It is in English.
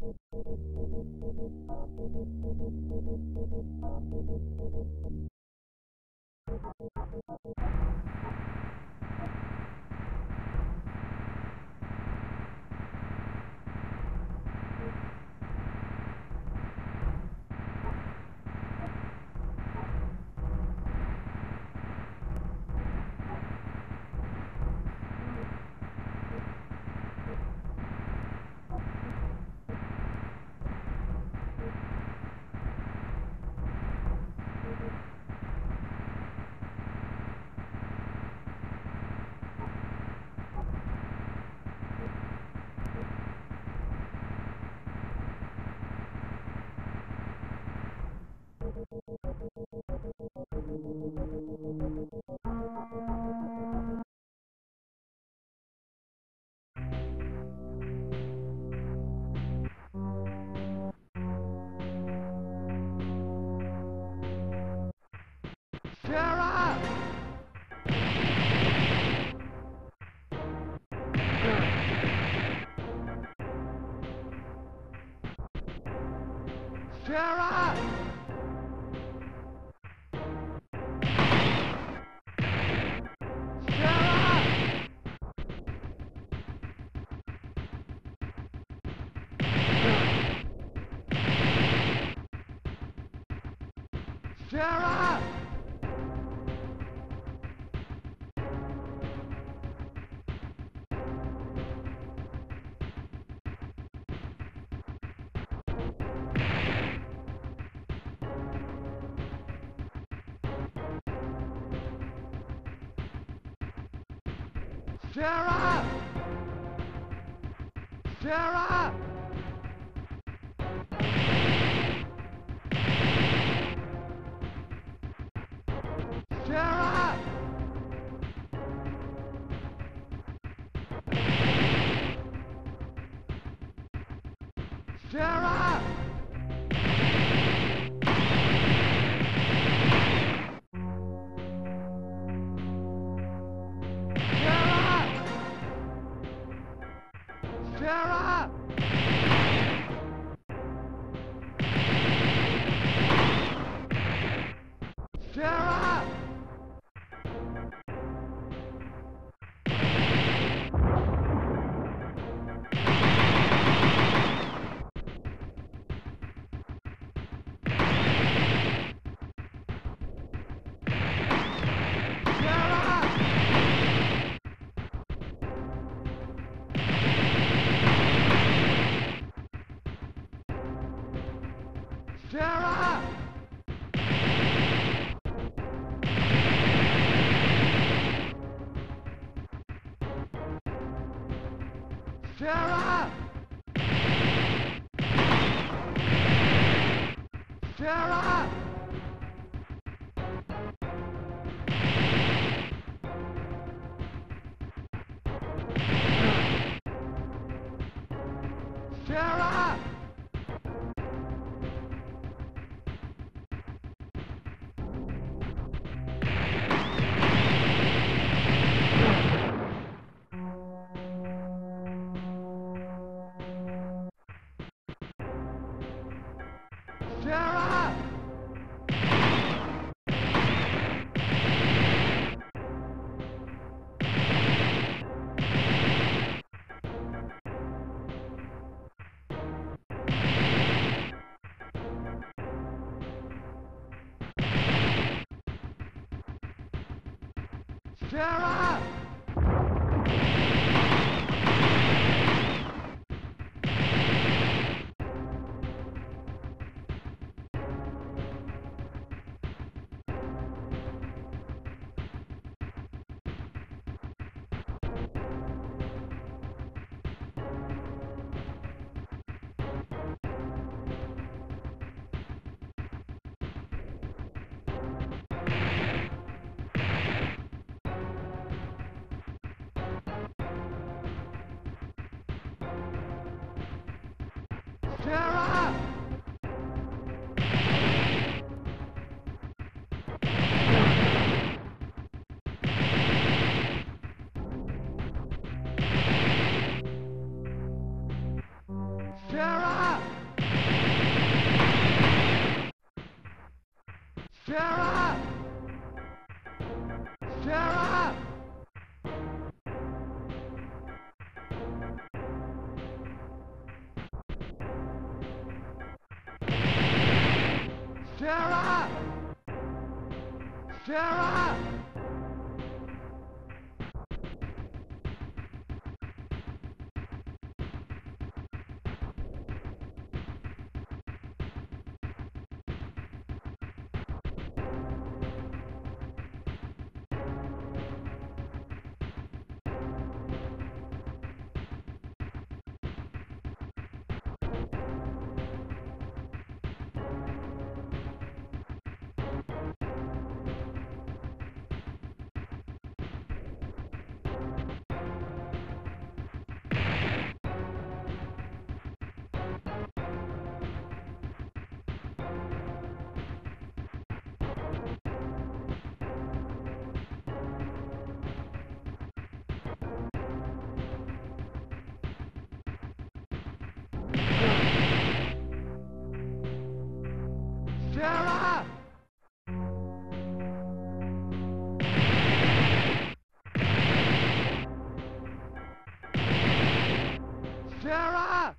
Thank you. Ventura! Ventura! Sarah! Sarah! Sarah! Sarah! Sarah! Sarah! Tara! Tara! Tara! Tara! Sarah! Clara! Sarah! Sarah! Sarah! Sarah! Sarah! Sarah!